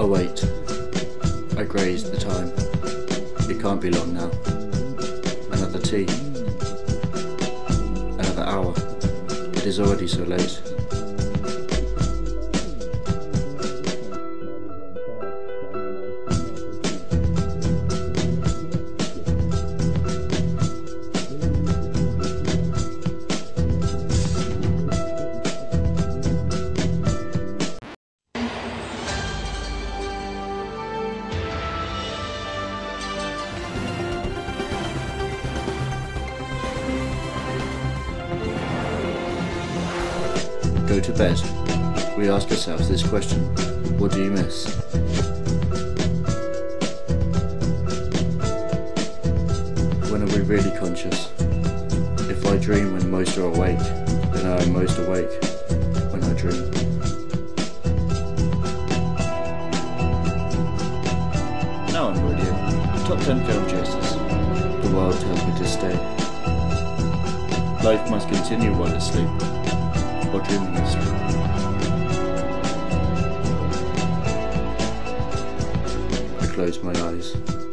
Oh, wait. I grazed the time. It can't be long now. Another tea. Another hour. It is already so late. Go to bed. We ask ourselves this question What do you miss? When are we really conscious? If I dream when most are awake, then I am most awake when I dream. Now on radio, top 10 film chases. The world tells me to stay. Life must continue while asleep of. I close my eyes.